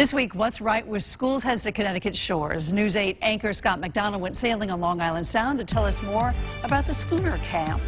This week, what's right with schools heads to Connecticut shores. News 8 anchor Scott McDonald went sailing on Long Island Sound to tell us more about the schooner camp.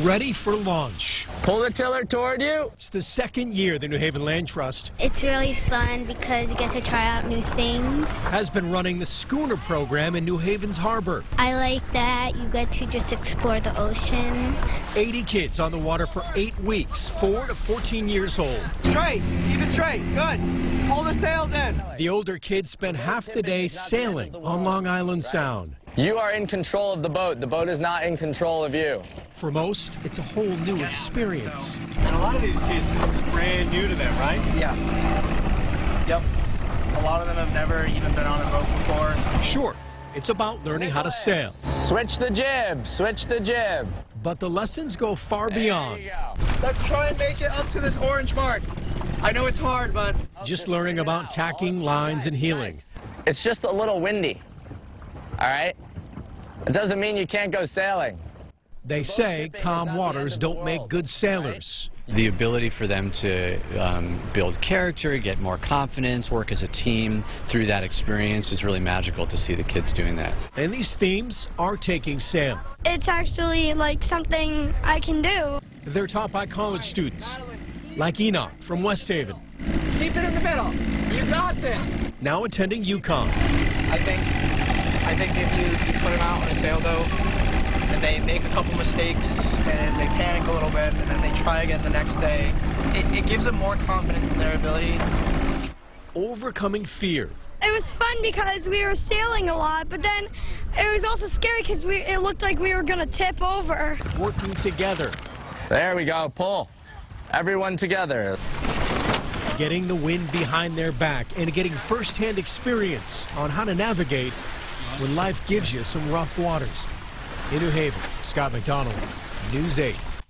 Ready for launch. Pull the tiller toward you. It's the second year the New Haven Land Trust It's really fun because you get to try out new things. has been running the schooner program in New Haven's harbor. I like that you get to just explore the ocean. 80 kids on the water for eight weeks, 4 to 14 years old. Straight. Keep it straight. Good. Pull the sails in. The older kids spend half the day sailing on Long Island Sound. You are in control of the boat. The boat is not in control of you. For most, it's a whole new experience. And a lot of these kids, this is brand new to them, right? Yeah. Yep. A lot of them have never even been on a boat before. Sure, it's about learning how to sail, Switch the jib. Switch the jib. but the lessons go far beyond There you go. Let's try and make it up to this orange mark. I know it's hard, but just learning about tacking lines and heeling. It's just a little windy. All right? It doesn't mean you can't go sailing. They say calm waters don't make good sailors. The ability for them to um, build character, get more confidence, work as a team through that experience is really magical to see the kids doing that. And these themes are taking sailing. It's actually like something I can do. They're taught by college students, like Enoch from West Haven, keep it in the middle. You got this. now attending UConn. I think I think if you, you put them out on a sailboat and they make a couple mistakes and they panic a little bit and then they try again the next day, it, it gives them more confidence in their ability. Overcoming fear. It was fun because we were sailing a lot, but then it was also scary because we it looked like we were gonna tip over. working together, There we go. Pull. Everyone together. getting the wind behind their back, and getting firsthand experience on how to navigate when life gives you some rough waters. In New Haven, Scott McDonald, News 8.